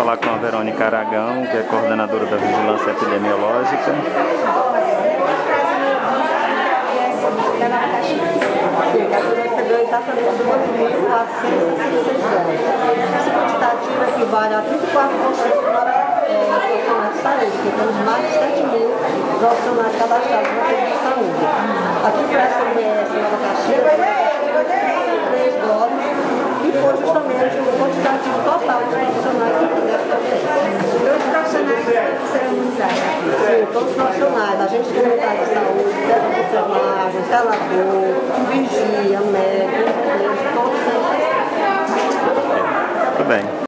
falar com a Verônica Aragão, que é coordenadora da Vigilância Epidemiológica. exatamente 2.466 Essa equivale a 34% para é, profissionais de saúde, mais de 7 mil profissionais cadastrados na rede de saúde. Todos os profissionais, agentes comunitários de saúde, enfermagem, zelador, vigia, médico, todos eles. Tudo bem.